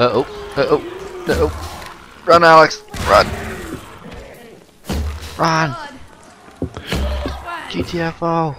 Uh oh. Uh oh. Uh oh. Run, Alex. Run. Run. GTFO.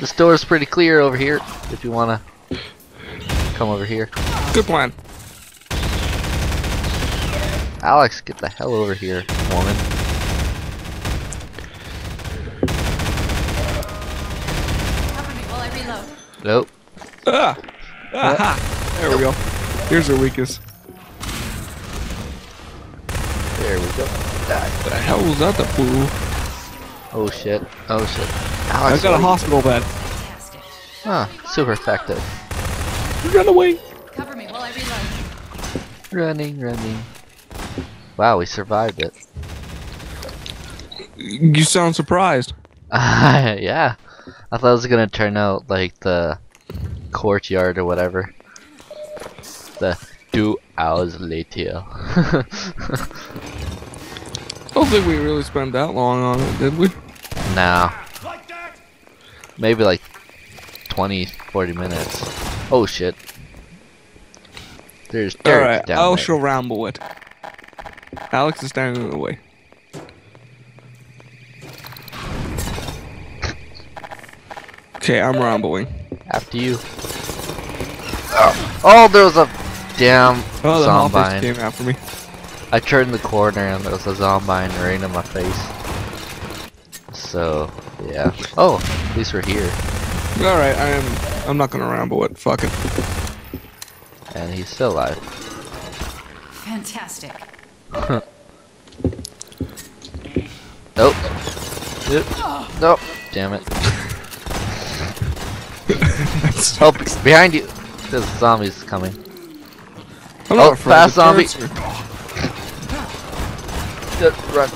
The store's pretty clear over here. If you wanna come over here. Good plan. Alex, get the hell over here, woman. Cover me while I reload. Nope. Ah! Aha! There we go. Here's our weakest. There we go. Die. The hell was that, the fool? Oh shit. Oh shit. I Alex, got a what are hospital bed. Fantastic. Huh, super effective. Run away! Cover me while I reload. Running, running. Wow, we survived it. You sound surprised. yeah. I thought it was gonna turn out like the courtyard or whatever. The two hours later. I don't think we really spent that long on it, did we? nah. Maybe like 20, 40 minutes. Oh shit. There's dirt Alright, down I'll there. Rambo it. Alex is standing in the way. Okay, I'm rambling. After you. Oh, oh, there was a damn Oh, zombie. came after me. I turned the corner and there was a zombie right in my face. So, yeah. Oh, at least we're here. Alright, I am. I'm not gonna ramble it. Fuck it. And he's still alive. Fantastic. Nope. Nope. Nope. Damn it. Oh, behind you! There's zombies coming. I'm Oh, fast zombie. cancer. Good, Run.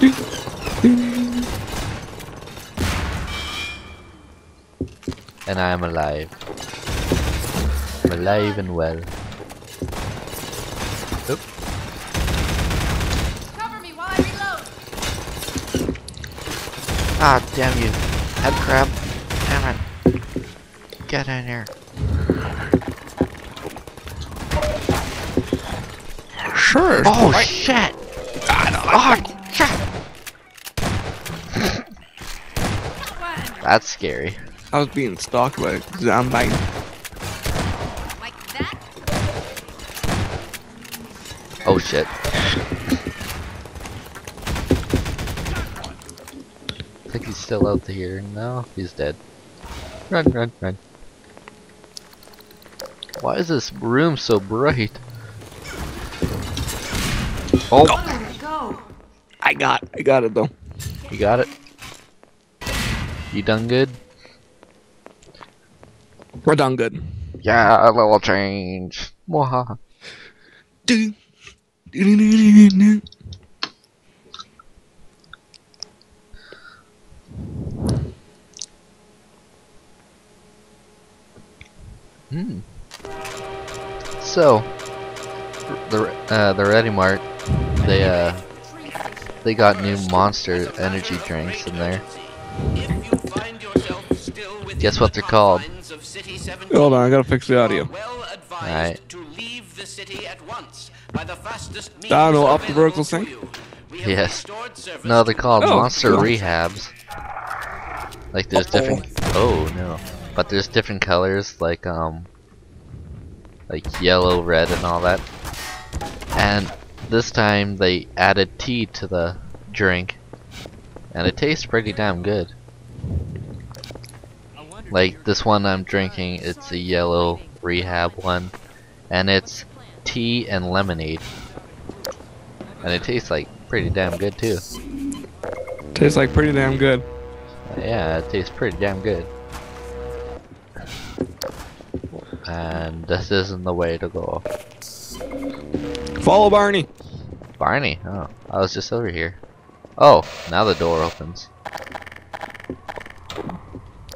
And I am alive. I'm alive and well. Oop. Cover me while I reload. Ah, damn you. Headcrab. Damn it. Get in here. Sure. Oh, shit! Oh, shit! That's scary. I was being stalked by a zombie. Like that? Oh, shit. I think he's still out here. No, he's dead. Run, run, run. Why is this room so bright? Oh, There go. I got. I got it though. you got it. You done good? We're done good. Yeah, a little change. Mwahaha. Do. Hmm. So, the uh, the Ready Mart, they uh, they got new Monster energy drinks in there. Guess what they're called? Hold on, I gotta fix the audio. Alright. I don't know, up the vertical sync? Yes. No, they're called Oh, Monster cool. Rehabs. Like there's Uh-oh. different. Oh no. But there's different colors, like um, like yellow, red, and all that. And this time they added tea to the drink, and it tastes pretty damn good. Like this one I'm drinking, it's a yellow rehab one, and it's tea and lemonade, and it tastes like pretty damn good too. Tastes like pretty damn good. Yeah, it tastes pretty damn good. And this isn't the way to go. Follow Barney. Barney, oh, I was just over here. Oh, now the door opens.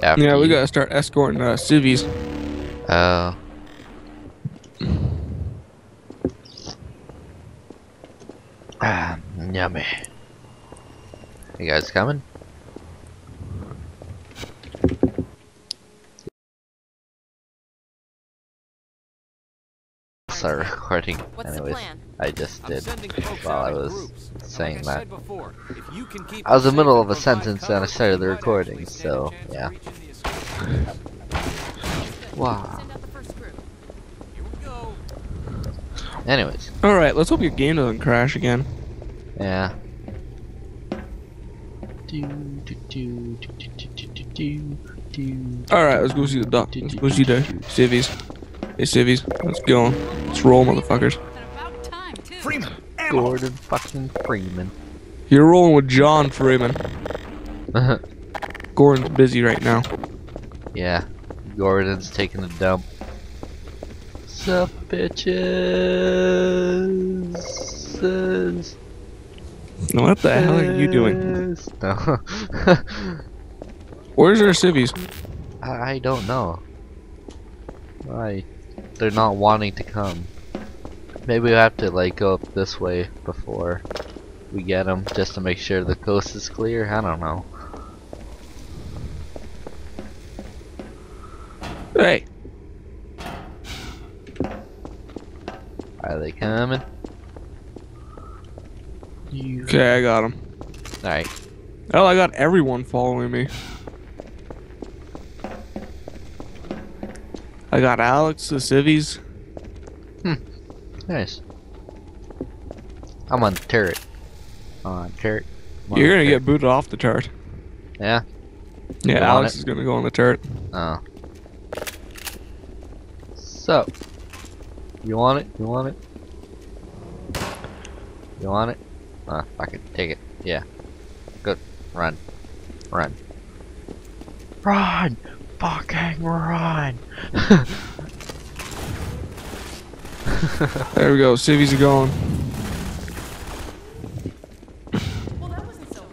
After Yeah, we you- gotta start escorting uh, civvies. Oh. Ah, yummy. You guys coming? start recording. What's Anyways, I just did while I was groups. saying like that. I, I was in the middle of a sentence and I started the recording, so yeah. wow. Anyways. Alright, let's hope your game doesn't crash again. Yeah. Alright, let's go see the doc. Let's go see the civvies. Hey, civvies, let's go. Let's roll, motherfuckers. And about time, too. Freeman, Gordon fucking Freeman. You're rolling with John Freeman. Uh-huh. Gordon's busy right now. yeah. Gordon's taking a dump. Sup, bitches? What the hell are you doing? No. Where's our civvies? I I don't know. Why? They're not wanting to come. Maybe we have to like go up this way before we get them, just to make sure the coast is clear. I don't know. Hey, Are they coming? okay, I got them. Alright. Oh, I got everyone following me. I got Alex, the civvies. Nice. I'm on the turret. I'm on turret. I'm on You're the gonna turret. get booted off the turret. Yeah? Yeah, You want Alex is gonna go on the turret. Oh. So. You want it? You want it? You want it? Ah, fuck it. Take it. Yeah. Good. Run. Run. Run! Fucking run! There we go. Civvies are going. Well, that so.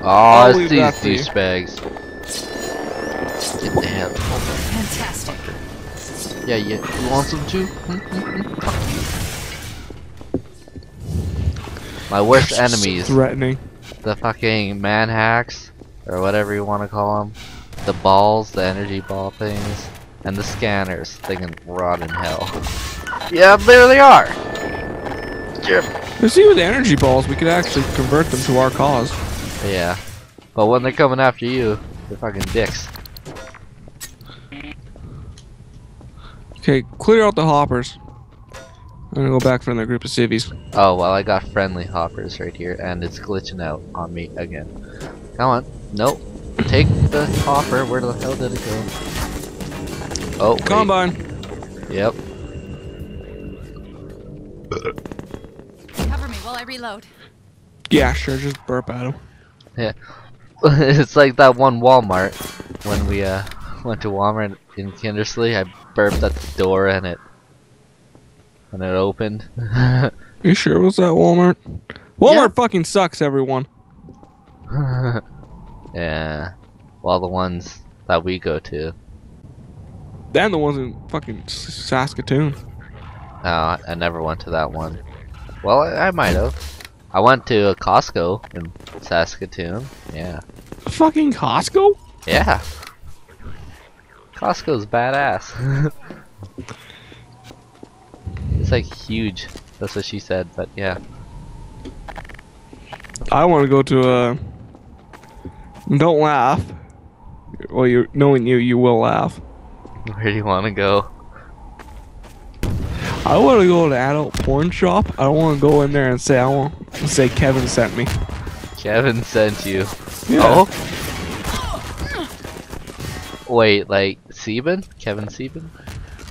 Oh, it's these that for you. douchebags. Get the hell over. Fantastic. Yeah, yeah. You want some too? Hmm, hmm, hmm, fuck you. My worst So enemies, threatening. The fucking manhacks, or whatever you want to call them, the balls, the energy ball things, and the scanners. They can rot in hell. Yeah, there they are. Let's see with the energy balls, we could actually convert them to our cause. Yeah, but when they're coming after you, they're fucking dicks. Okay, clear out the hoppers. I'm gonna go back for another group of civvies. Oh well, I got friendly hoppers right here, and it's glitching out on me again. Come on, nope. Take the hopper. Where the hell did it go? Oh, wait. Combine. Yep. Cover me while I reload. Yeah, sure, just burp at him. Yeah. it's like that one Walmart when we uh went to Walmart in Kindersley. I burped at the door and it and it opened. You sure it was that Walmart? Walmart Yeah. fucking sucks, everyone. yeah. Well, the ones that we go to. Then the ones in fucking Saskatoon. No, I I never went to that one. Well, I, I might have. I went to a Costco in Saskatoon. Yeah. Fucking Costco? Yeah. Costco's badass. it's like huge. That's what she said, but yeah. I want to go to a. Don't laugh. Well, you knowing you, you will laugh. Where do you want to go? I want to go to adult porn shop. I don't want to go in there and say I want to say Kevin sent me. Kevin sent you. Yeah. Oh? Wait, like Sieben? Kevin Sieben?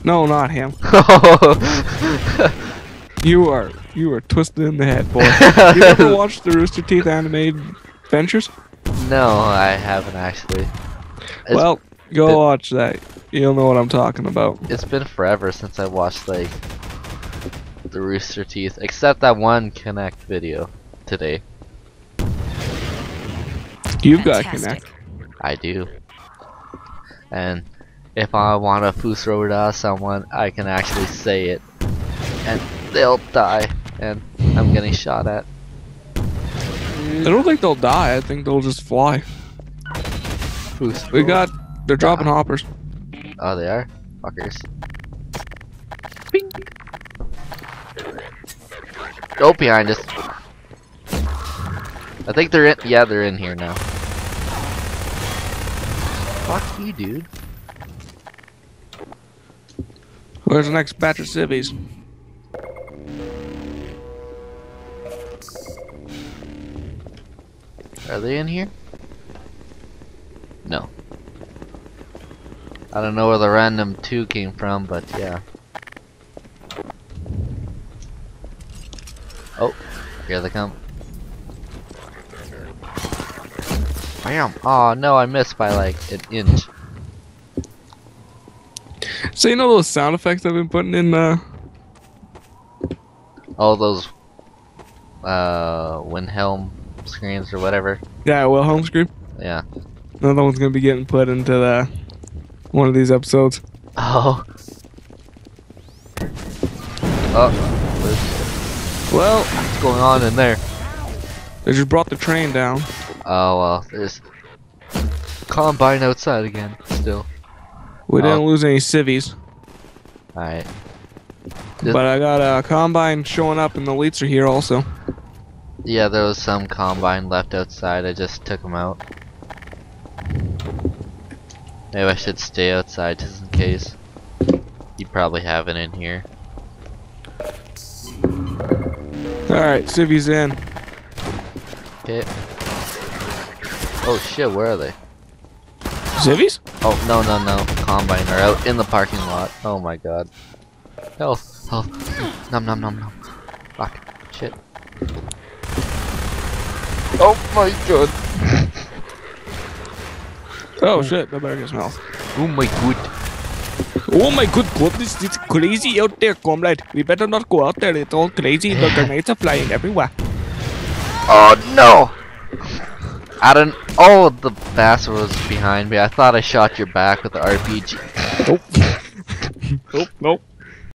No, not him. You are you are twisted in the head, boy. you ever watched the Rooster Teeth animated adventures? no, I haven't actually. It's, well, go been- watch that. You'll know what I'm talking about. it's been forever since I watched like the Rooster Teeth, except that one Kinect video today. You've got Fantastic. Kinect. I do. And if I want to Fusroda someone, I can actually say it. And they'll die. And I'm getting shot at. Mm. I don't think they'll die. I think they'll just fly. Fusro- We got. They're dropping hoppers. Oh, they are? Fuckers. Bing. Oh, behind us. I think they're in. Yeah, they're in here now. Fuck you, dude. Where's the next batch of civvies? Are they in here? No. I don't know where the random two came from, but yeah. Oh, here they come. Bam! Oh no, I missed by like an inch. So you know those sound effects I've been putting in uh All those uh Wilhelm screams or whatever. Yeah, Wilhelm scream? Yeah. Another one's gonna be getting put into the one of these episodes. Oh. Oh. Well, What's going on in there? they just brought the train down. Oh well, there's combine outside again. Still. We didn't Oh. lose any civvies. Alright. But I got a combine showing up and the elites are here also. Yeah, there was some combine left outside. I just took them out. Maybe I should stay outside just in case. You probably have it in here. Alright, civvies in. Okay. Oh shit, where are they? Civvies? Oh no no no! Combine are out in the parking lot. Oh my god. Health, health. Nom nom nom nom. Fuck. Shit. Oh my god. Oh shit, I better get some health. Oh my god. Oh my good goodness, it's crazy out there, comrade. We better not go out there, it's all crazy. The grenades are flying everywhere. Oh no! I don't. Oh, the bastard was behind me. I thought I shot your back with the RPG. Nope. nope, nope.